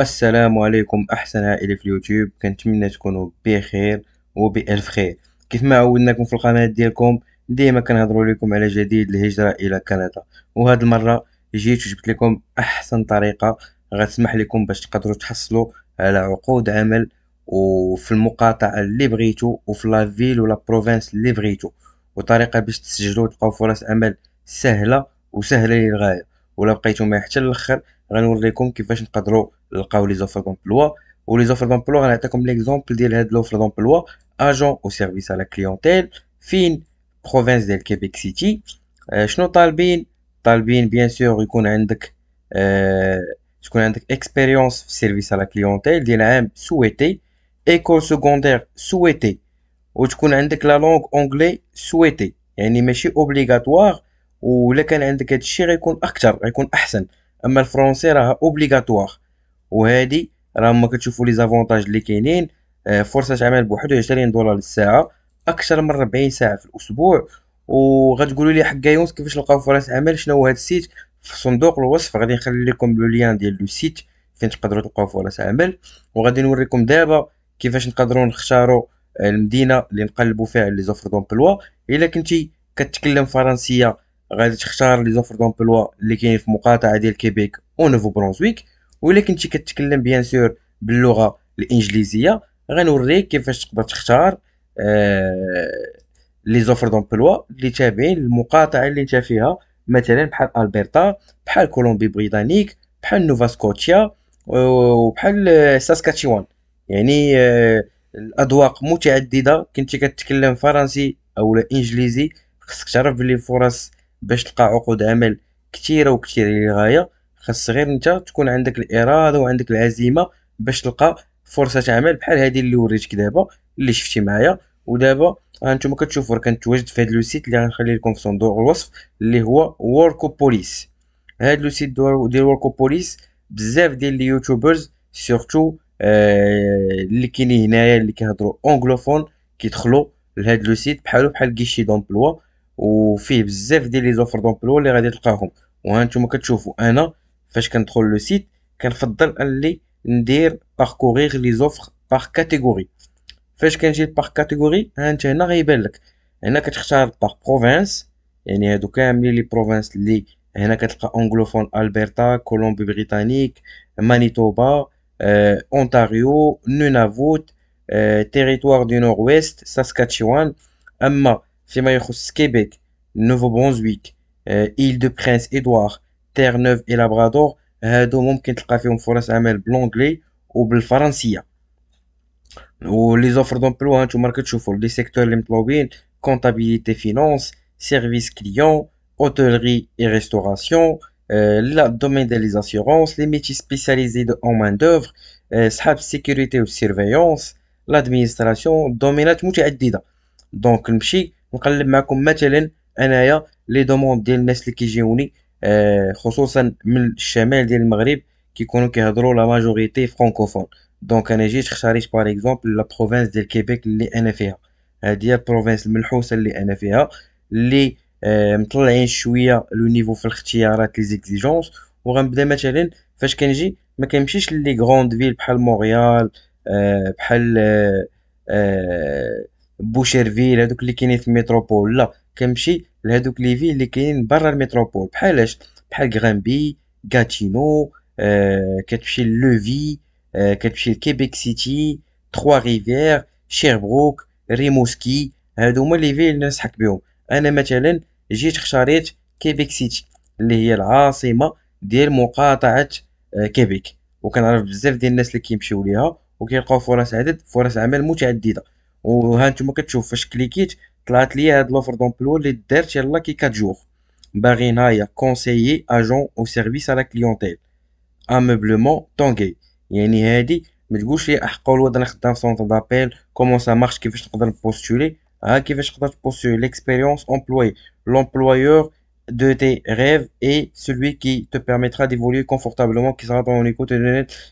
السلام عليكم. أحسن عائلة في اليوتيوب. كنتمنى تكونوا بخير وبألف خير. كيف ما عودناكم في القناة ديالكم ديما كنهضروا لكم على جديد الهجرة إلى كندا. وهاد المرة جيت وجبت لكم أحسن طريقة غتسمح لكم باش تقدروا تحصلوا على عقود عمل وفي المقاطعه اللي بغيتو وفي la ville ولا province اللي بغيتو. وطريقة باش تسجلوا وتلقاو فرص عمل سهلة وسهلة للغاية. ولا بقيتو معايا حتى الآخر غنوريكم كيفاش نقدروا نلقاو les offres d'emploi و les offres d'emploi غنعطيكم l'exemple ديال هاد l'offre d'emploi agent au service à la clientèle فين province ديال كيبيك سيتي شنو طالبين؟ طالبين bien sûr يكون عندك آه تكون عندك expérience في service à la clientèle ديال عام souhaitée. école secondaire souhaitée. وتكون عندك la langue anglaise souhaitée. يعني ماشي obligatoire ولا كان عندك هادشي غيكون أكثر غيكون أحسن. أما ال français راه obligatoire وهادي راه هما كتشوفوا les avantages اللي كاينين آه، فرصة عمل ب 21 دولار للساعة أكثر من 40 ساعة في الأسبوع. وغتقولوا لي حكا يونس كيفاش نلقاو فرص عمل شنو هو هذا ال site؟ في صندوق الوصف غادي نخلي لكم le lien ديال le site فين تقدروا تلقاو فرص عمل. وغادي نوريكم دابا كيفاش نقدروا نختاروا المدينة اللي نقلبوا فيها les offres d'emploi إلا كنتي كتكلم فرنسية غادي تختار les offres d'emploi اللي كاين في مقاطعه ديال كيبيك أو نوفو برونزويك. ولا كنتي كتكلم bien sûr باللغة الإنجليزية غنوريك كيفاش تقدر تختار آه les offres d'emploi اللي تابعين للمقاطعه اللي انت فيها. مثلا بحال ألبرتا بحال كولومبي بريطانيك بحال نوفا سكوتيا وبحال ساسكاتشوان يعني آه الأذواق متعددة. كنتي كتكلم فرنسي أو إنجليزي خصك تعرف بلي فرص باش تلقى عقود عمل كثيره وكثيره للغايه خاص غير انت تكون عندك الإرادة وعندك العزيمة باش تلقى فرصة عمل بحال هذه اللي وريتك دابا اللي شفتي معايا. ودابا هانتوما كتشوفوا راه كنتواجد في هذا le site اللي غنخلي لكم في صندوق الوصف اللي هو Workopolis هذا le site ديال Workopolis بزاف ديال ال youtubers surtout آه اللي كاينين هنايا اللي كيهضروا anglophones كيدخلوا لهذا le site بحالو بحال Guichet-Emplois وفيه بزاف ديال les offres d'emploi اللي غادي تلقاهم. وهانتوما كتشوفوا أنا فاش كندخل le site كنفضل أني ندير parcourir les offres par catégorie فاش كنجي par catégorie ها انت هنا غيبان لك. هنا كتختار par province يعني هادو كاملين les provinces اللي هنا كتلقى انجلوفون البرتا كولومبي بريطانيك مانيتوبا آه، اونتاريو نونافوت آه، تيريتوار دو نور ويست ساسكاتشوان أما فيما يخص كيبيك نوفو برونزويك آه، إيل دو برينس إدوار تير نوف إي لابرادور هادو ممكن تلقى فيهم فرص عمل بلونجلي وبالفرنسية ولي زوفر دومبلوا هانتوما كتشوفوا لي سيكتور اللي مطلوبين كونتابيليتي فينانس سيرفيس كليون اوتيلري اي ريستوراسيون لا دومين ديال لي زاسيورونس لي ميتي سبيسياليزي دو اون مان دوفر صحاب السيكوريتي والسيرفيونس لادمينستراسيون دومينات متعدده دونك نمشي نقلب معكم مثلا أنايا les demandes ديال الناس اللي كيجيوني آه خصوصا من الشمال ديال المغرب كيكونوا كيهضروا la majorité francophones donc أنا جيت اختاريت par exemple la province ديال كيبيك اللي أنا فيها. هادي هي ال province المنحوسه اللي أنا فيها اللي آه مطلعين شوية le niveau في الاختيارات les exigences وغنبدأ مثلا فاش كنجي ما كنمشيش les grandes villes بحال مونريال آه بحال آه آه بوشيرفيل هادوك اللي كاينين في ال métropole. لا كنمشي لهادوك les villes اللي كاينين برا ال métropole. بحالاش بحال غرانبي غاتينو آه كتمشي ليفي آه كتمشي لكيبيك سيتي تخوا ريفير شيربروك ريموسكي هادو هما لي فيل ننصحك بهم أنا مثلا جيت اختاريت كيبيك سيتي اللي هي العاصمة ديال مقاطعة آه كيبيك. وكنعرف بزاف ديال الناس اللي كيمشيو ليها وكيلقاو فرص عدد فرص عمل متعددة. وها نتوما كتشوف فاش كليكيت طلعت لي هاد لوفر دومبلو اللي دارت يلاه كي 4 جور باغي هنايا كونسيي اجون او سيرفيس على كليونتيل اموبلمون طونغي يعني هادي ما تقولش لي احق الواد انا خدام في سونتر دابيل كومون سا مارش كيفاش نقدر نبوستولي ها كيفاش تقدر تبوستولي ليكسبيريونس امبلوي لومبلويور de tes rêves et celui qui te permettra d'évoluer confortablement, qui sera ton écoute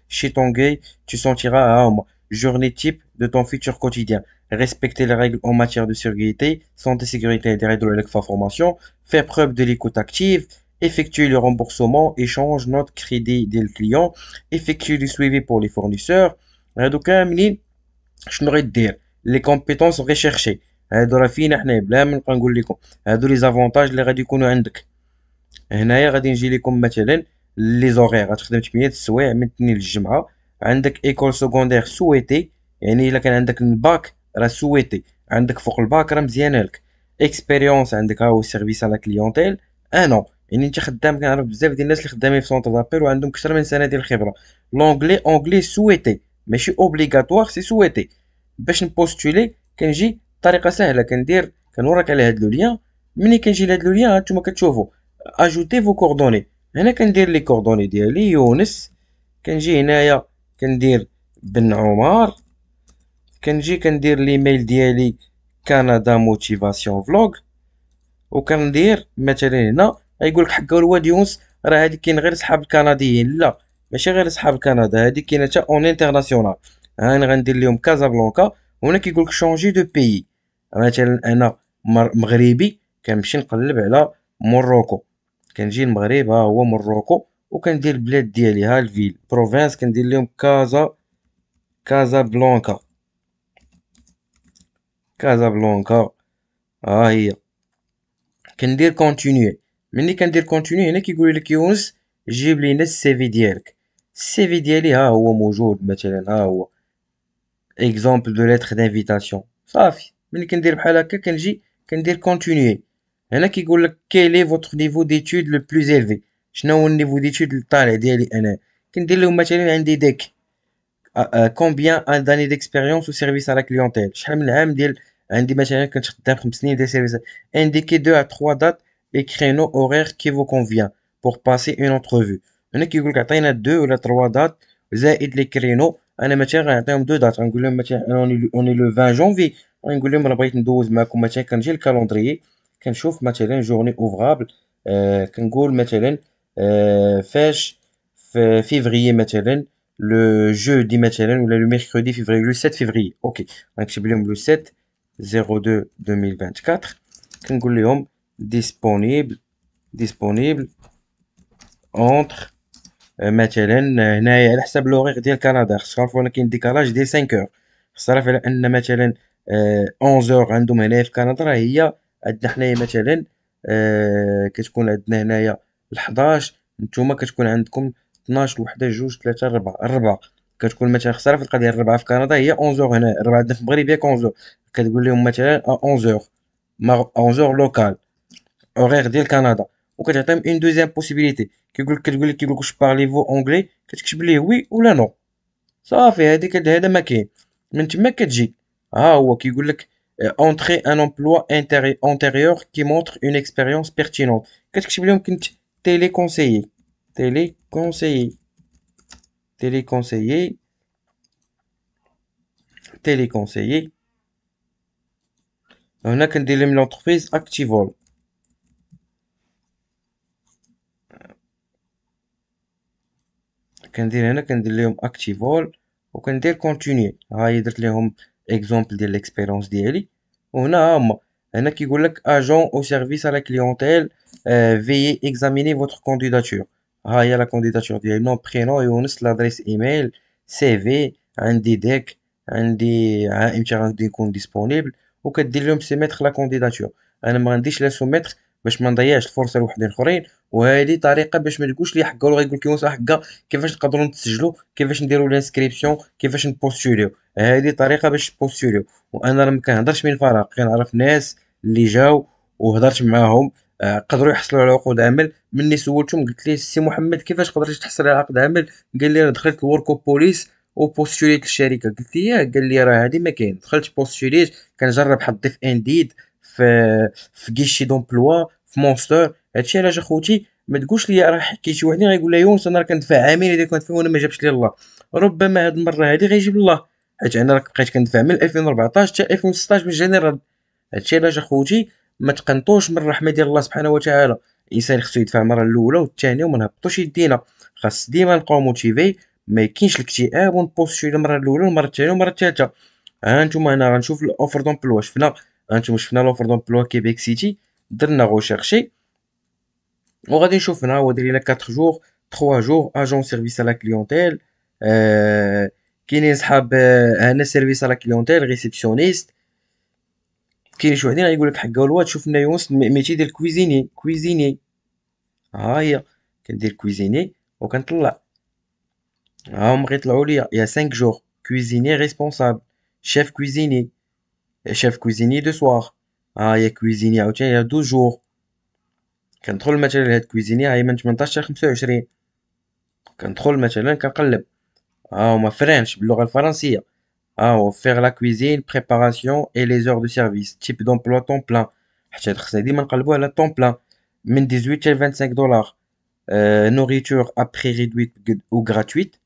chez ton gay, tu sentiras à un journée type de ton futur quotidien respecter les règles en matière de sécurité, santé, sécurité et des règles de l'électroformation, faire preuve de l'écoute active, effectuer le remboursement échange notre crédit ديال الكليون effectuer le suivi pour les fournisseurs هادو كاملين شنو غيدير لي كومبيتونس غيشيرشي هادو راه فينا حنايا بلا ما نبقى نقول لكم هادو لي زافونتاج اللي غادي يكونوا عندك هنايا غادي نجي لكم مثلا لي زوغير غتخدم 8 السوايع من الاثنين للجمعه عندك ايكول سكوندير سويتي يعني الا كان عندك الباك راه سويتي. عندك فوق الباك راه مزيانه لك. expérience عندك ها هو service à la clientèle انو يعني انت خدام كنعرف بزاف ديال الناس اللي خدامين في centre d'appel وعندهم كثر من سنة ديال الخبرة. l'anglais anglais souhaité. ماشي obligatoire c'est souhaité. باش ن postuler كنجي بطريقة سهلة. كندير كنكليك على هاد le lien. ملي كنجي لهاد le lien هانتوما كتشوفوا ajoutez vos coordonnées هنا كندير les coordonnées ديالي يونس. كنجي هنايا كندير بن عمر. كنجي كندير ليميل ديالي كندا موتيفاسيون فلوغ وكندير مثلا هنا غيقول لك حكا الواد يونس راه هادي كاين غير صحاب الكنديين لا ماشي غير صحاب كندا هادي كاينة حتى اون انترناسيونال أنا غندير لهم كازابلانكا وهنا كيقول لك شونجي دو بيي مثلا أنا مغربي كنمشي نقلب على موروكو كنجي المغرب ها هو موروكو وكندير البلاد ديالي ها الفيل بروفانس كندير لهم كازا كازابلانكا كازابلانكا ها هي كندير كونتينيي ملي كندير كونتينيي هنا كيقول لك يونس جيب لينا السي في ديالك السي في ديالي ها هو موجود مثلا ها هو اكزومبل دو ليتر دانفيتاسيون صافي ملي كندير بحال هكا كنجي كندير كونتينيي هنا كيقول لك كيلي فوتر نيفو ديتود لو بلوز ايلفي شنو هو النيفو ديتود الطالع ديالي انا كندير لهم مثلا عندي ديك كومبيان داني ديكسبيريونس و سيرفيس على كليونتيل شحال من عام ديال عندي مثلا كنت خدام خمس سنين ديال سيرفيس انديكي دو ا تخوا دات اي كرينو اورير كي فو كونفيان بور باسي اون اونترفو هنا كيقول لك عطينا دو ولا تروا دات زائد لي كرينو انا مثلا غنعطيهم دو دات غنقول لهم مثلا اوني لو 20 جونفي غنقول لهم انا بغيت ندوز معكم مثلا كنجي الكالوندريي كنشوف مثلا جورني اوفرابل آه كنقول مثلا آه فاش في فيفري مثلا لو جودي مثلا ولا لو ميركودي فيفري لو 7 فيفري اوكي غنكتب لهم لو 7 02 2024 كنقول لهم disponible disponible entre مثلا هنايا على حساب l'heure ديال كندا خص تعرفوا أنا كاين décalage ديال 5 heures خص تعرف على ان مثلا 11 اور عندهم هنايا في كندا راه هي عندنا حنايا مثلا آه كتكون عندنا هنايا الحداش نتوما كتكون عندكم 12 وحدة جوج ثلاثة ربعة الربعة كتكون مثلا خسارة في القضية الربعة في كندا هي 11 هنا الربعة عندنا في المغرب هي 11 كتقول لهم مثلا 11 11 لوكال اوريغ ديال كندا وكتعطيهم اون دوزيام بوسيبيليتي كيقول لك كتقول لك كيقول لك واش بارليفو اونغلي كتكتب ليه وي ولا نو صافي هاديك هذا ما كاين من تما كتجي ها هو كيقول لك entrer un emploi antérieur qui montre une expérience pertinente كتكتب لهم كنت تيلي كونسيي تيلي كونسيي تيلي كونسيي تيلي كونسيي هنا كندير لهم لونتربريز اكتيفول كندير هنا كندير لهم اكتيفول وكندير كونتيني ها هي درت لهم اكزومبل ديال ليكسبيريونس ديالي وهنا هما هنا كيقول لك اجون او سيرفيس على كليونتيل فيي اكزاميني فوتر كونديداتور ها هي لا كونديداتور ديالي نون برينون يونس لادريس ايميل سي في عندي ديك عندي امتى غادي نكون ديسپونيبل وكدير لهم سيميتر لا كونديداتور. أنا ما غنديش لا سوميتر باش ما نضيعش الفرصة لوحدين أخرين وهذه طريقة باش ما تقولش لي حكا غيقول لك حكا كيفاش نقدروا نتسجلوا؟ كيفاش نديروا ال inscription كيفاش نبوستوليو هذه طريقة باش تبوستوليو وأنا راه ما كنهضرش من فراغ كنعرف ناس اللي جاو وهضرت معاهم آه، قدروا يحصلوا على عقود عمل. مني سولتهم قلت ليه السي محمد كيفاش قدرتي تحصل على عقد عمل؟ قال لي دخلت ال Workopolis وبوستوليت للشركه قلت ليه قال لي راه هذه ما كاين. دخلت بوستوليت كنجرب حظي في Indeed في في guichet d'emploi في Monster هادشي علاش أخوتي؟ ما تقولش لي راه كاين شي واحد غيقول لي يونس أنا راه كندفع عامين إذا كنت وأنا ما جابش لي الله. ربما هاد المرة هادي غيجيب الله. حيت أنا راك بقيت كندفع من 2014 حتى 2016 باش جاني هادشي علاش أخوتي؟ ما تقنطوش من الرحمه ديال الله سبحانه وتعالى. الانسان خصو يدفع المره الأولى والثانية وما نهبطوش يدينا. خاص ديما نبقاو motivés ما يكينش الاكتئاب ونبوستي المرة الأولى والمرة الثانية والمرة الثالثه ها أنتم هنا غنشوف ال offres d'emploi شفنا ها أنتم شفنا ال offres d'emploi كيبيك سيتي درنا recherche وغادي نشوف هنا هو داير لينا 4 jours 3 jours agent service à la clientèle آه كاينين صحاب هنا service à la clientèle réceptionniste كاين شي وحدين غيقول لك حقا الواد شوف لنا يونس métier ديال cuisinier cuisinier ها هي كندير cuisinier وكنطلع. ها هما غيطلعوا ليا يا 5 جور كويزيني ريسبونسابل شيف كويزيني شيف كويزيني دو سوار ها هي كويزيني عاوتاني يا 12 جور كندخل مثلا لهاد كويزيني هاهي من 18 حتى 25 كندخل مثلا كنقلب ها هما فرنش باللغه الفرنسيه ها هو فيغ لا كويزين بريباراسيون اي لي زور دو سيرفيس تيب دومبلوا طون بلان حتى خصنا ديما نقلبو على طون بلان من 18 حتى 25 دولار نوريتور ا بري ريدويت ou gratuite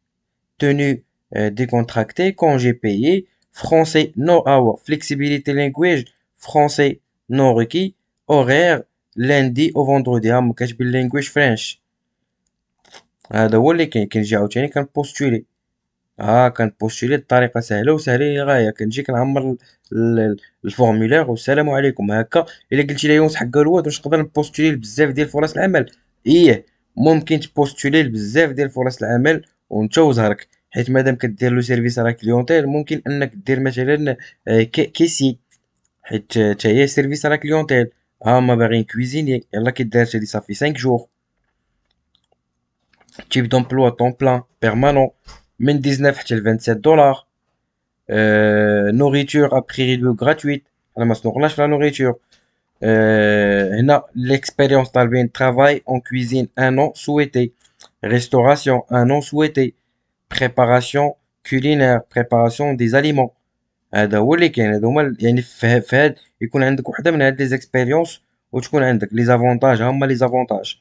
tenue euh, décontractée congé payé français no hour flexibilité language français non requis horaire lundi au vendredi ها ما كتبين language فرنش هذا هو اللي كاين كنجي عاوتاني كنبوستولي ها كنبوستولي بطريقه سهله وسهله للغايه كنجي كنعمر الفورمولير والسلام عليكم هكا الا قلتي لي يونس حق الواد واش نقدر نبوستولي بزاف ديال فرص العمل ايه ممكن تبوستولي بزاف ديال فرص العمل وانت وزهرك حيت مادام كدير له سيرفيس على كليونتيل ممكن انك دير مثلا آه، كيسي حيت حتى هي سيرفيس على كليونتيل ها هما باغيين كويزيني يلا كي هادي صافي 5 جور تيب دومبلوا طون بلان بيرمانون من 19 حتى ل 27 دولار نوريتور ابري ريدو غراتويت انا ما سنوغلاش في لا نوريتور هنا ليكسبيريونس طالبين ترافاي اون كويزين ان ان سويتي ريستوراسيون ان ان سويتي بريباراسيون كولينير بريباراسيون دي زاليمون هذا هو اللي كاين هادو هما يعني في هاد يكون عندك وحده من هاد لي زيكسبيريونس وتكون عندك لي زافونتاج هما لي زافونتاج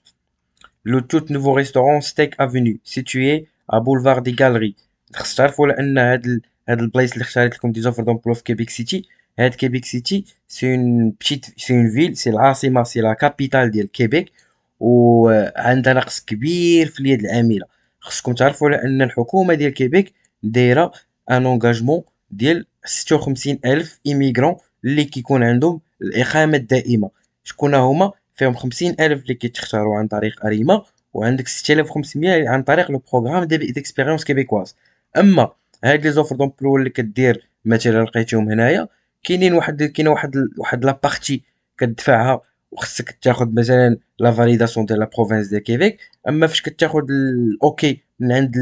لو توت نوفو ريستورون ستيك افينيو سيتويي ا بولفار دي غالري خص تعرفوا لان هاد ال... هاد البلايص اللي اختاريت لكم ديجا في دومبلو في كيبيك سيتي هاد كيبيك سيتي سي اون بتيت سي اون فيل سي العاصمه سي لا كابيتال ديال كيبيك وعندها نقص كبير في اليد العاملة. خصكم تعرفوا لأن الحكومة ديال كيبيك دايرة un engagement ديال 56 ألف immigrants اللي كيكون عندهم الإقامة الدائمة. شكون هما؟ فيهم 50 ألف اللي كيتختاروا عن طريق Arrima وعندك 6500 عن طريق le programme de d'expérience québécoise أما هاد les offres d'emploi اللي كدير مثلا لقيتهم هنايا كاينين واحد كاينة واحد واحد la partie كتدفعها وخصك تاخد مثلا la validation ديال la province ديال كيبيك أما فاش كتاخد ال OK من عند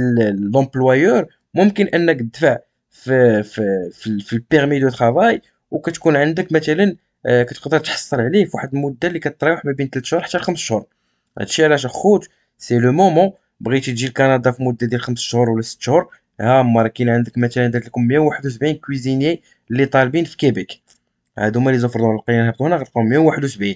l'employeur ممكن أنك تدفع في في في, في ال permis de travail وكتكون عندك مثلا آه، كتقدر تحصل عليه في واحد المدة اللي كتراوح ما بين 3 شهور حتى 5 شهور. هادشي علاش أخوت؟ c'est le moment. بغيتي تجي لكندا في مدة ديال 5 شهور ولا 6 شهور؟ ها هما راه كاين عندك مثلا درت لكم 171 cuisinier اللي طالبين في كيبيك هادو هما les offres اللي لقينا نهبطو هنا غتلقاو 171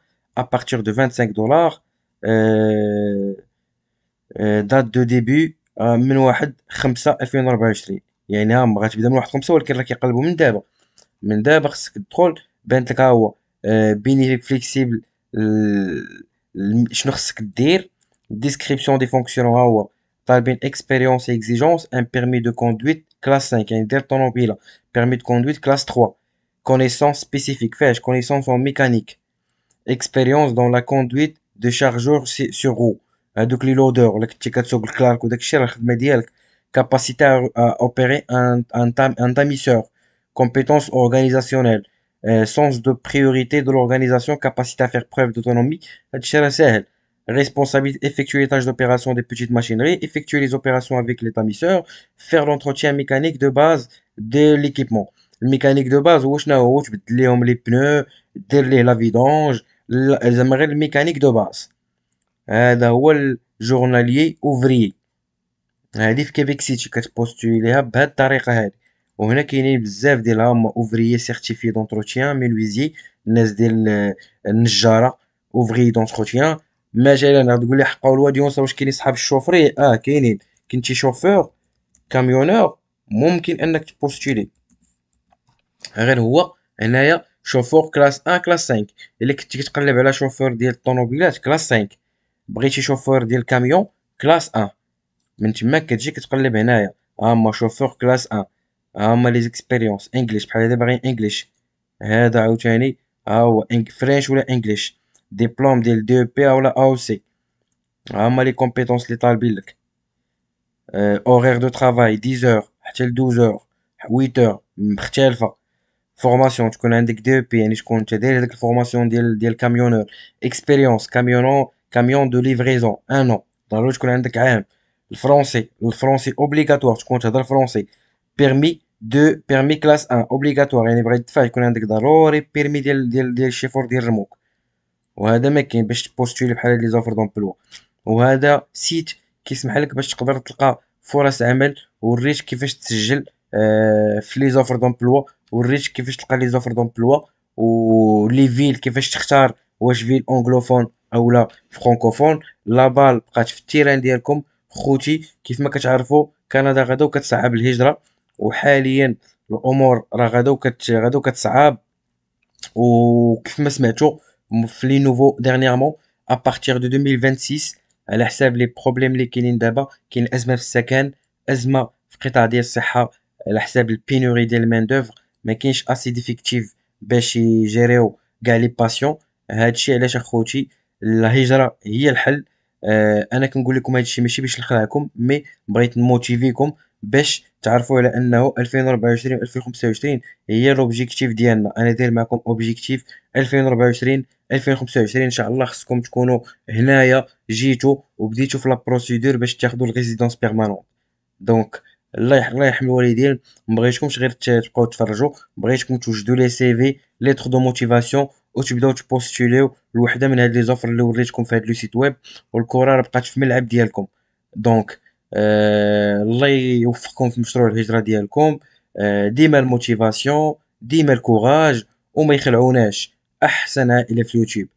à partir de 25 دولار دات دو ديبي من واحد خمسة ألفين وربعة وعشرين يعني ها غتبدا من واحد خمسة ولكن راه كيقلبوا من دابا من دابا خصك تدخل بانت لك ها هو بينيفيك فليكسيبل شنو خصك دير ديسكريبسيون دي فونكسيون ها هو طالبين اكسبيريونس اي اكزيجونس ان بيرمي دو كوندويت كلاس 5 يعني دير طوموبيله بيرمي دو كوندويت كلاس 3 كونيسونس سبيسيفيك فاش كونيسونس اون ميكانيك اكسبيريونس دون لا كوندويت دو شارجور سور رو هادوك لي لودور ولا كنتي كتسوق الكلارك وداك الشيء راه الخدمه ديالك capacité à, à opérer un, un, tam, un tamiseur, compétences organisationnelles, euh, sens de priorité de l'organisation, capacité à faire preuve d'autonomie, responsabilité, effectuer les tâches d'opération des petites machineries, effectuer les opérations avec les tamiseurs, faire l'entretien mécanique de base de l'équipement. Le mécanique de base, les pneus, la vidange, le mécanique de base. هذا هو ال journalier ouvrier هادي في كيبيك سيتي كتبوستوليها بهاد الطريقة هادي. وهنا كاينين بزاف ديال هما ouvrier certifié d'entretien menuisier الناس ديال النجارة ouvrier d'entretien. مثلا غتقول لي حقا الواد يونس واش كاينين صحاب الشوفري؟ آه كاينين. كنتي شوفور كاميونور ممكن أنك تبوستولي. غير هو هنايا شوفور كلاس 1 كلاس 5 الا كنتي كتقلب على شوفور ديال الطوموبيلات كلاس 5 بغيتي شوفور ديال الكاميون كلاس 1 من تما كتجي كتقلب هنايا ها هما شوفور كلاس 1 ها هما لي زيكسبيريونس انجليش بحال هذا باغي انجليش هذا عاوتاني ها هو فرنش ولا انجليش ديبلوم ديال دي بي ولا او سي ها هما لي كومبيتونس لي طالبين لك اورير دو ترافاي 10 حتى ل 12 8 مختلفه فورماسيون تكون عندك دو بي يعني تكون انت داير هذيك الفورماسيون ديال ديال كاميونور اكسبيريونس كاميونو كاميون دو ليفريزون ان اون ضروري تكون عندك عام الفرونسي الفرونسي اوبليغاتوار تكون تهضر فرونسي بيرمي دو بيرمي كلاس 1 اوبليغاتوار يعني بغيت تدفع يكون عندك ضروري بيرمي ديال ديال ديال الشيفور ديال الرموك وهذا ما كاين باش تبوستولي بحال هاد لي زوفر دومبلوا وهذا سيت كيسمح لك باش تقدر تلقى فرص عمل وريت كيفاش تسجل آه في لي زوفر دومبلوا وريت كيفاش تلقى les offres d'emploi و les villes كيفاش تختار واش ville anglophone اولا francophone la balle بقات في ال terrain ديالكم. خوتي كيف ما كتعرفوا كندا غدا وكتصعب الهجرة وحاليا الأمور راه غدا وكت غدا وكتصعب. وكيف ما سمعتوا في les nouveaux dernièrement à partir de 2026 على حساب les problèmes اللي كاينين دابا كاين أزمة في السكن أزمة في قطاع ديال الصحة على حساب ال pénurie ديال ال main d'œuvre ما كاينش assez d'effectifs باش يجيريو كاع les patients. هادشي علاش اخوتي الهجرة هي الحل. آه أنا كنقول لكم هادشي ماشي باش نخلعكم mais بغيت نموتيفيكم باش تعرفوا على انه 2024 و 2025 هي l'objectif ديالنا. أنا داير معكم objectif 2024 2025 ان شاء الله خصكم تكونوا هنايا جيتوا وبديتوا في la procédure باش تاخذوا ال résidence permanente donc الله الله يرحم الوالدين. ما بغيتكمش غير تبقاو تفرجوا. بغيتكم توجدوا les CV lettres de motivation وتبداو تبوستوليو لوحده من هاد les offres اللي وريتكم في هاد le site web والكره راه بقات في الملعب ديالكم donc آه الله يوفقكم في مشروع الهجره ديالكم آه ديما الموتيفاسيون ديما الكوراج وما يخلعوناش احسن عائله في اليوتيوب